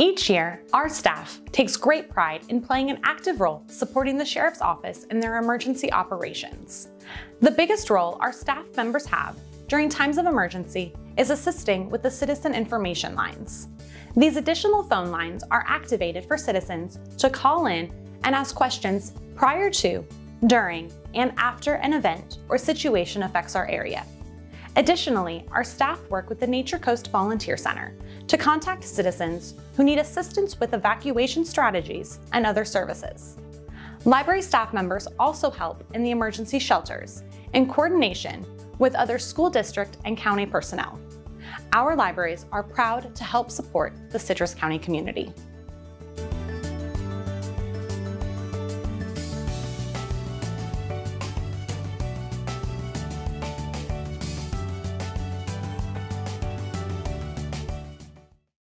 Each year, our staff takes great pride in playing an active role supporting the Sheriff's Office in their emergency operations. The biggest role our staff members have during times of emergency is assisting with the citizen information lines. These additional phone lines are activated for citizens to call in and ask questions prior to, during, and after an event or situation affects our area. Additionally, our staff work with the Nature Coast Volunteer Center to contact citizens who need assistance with evacuation strategies and other services. Library staff members also help in the emergency shelters in coordination with other school district and county personnel. Our libraries are proud to help support the Citrus County community.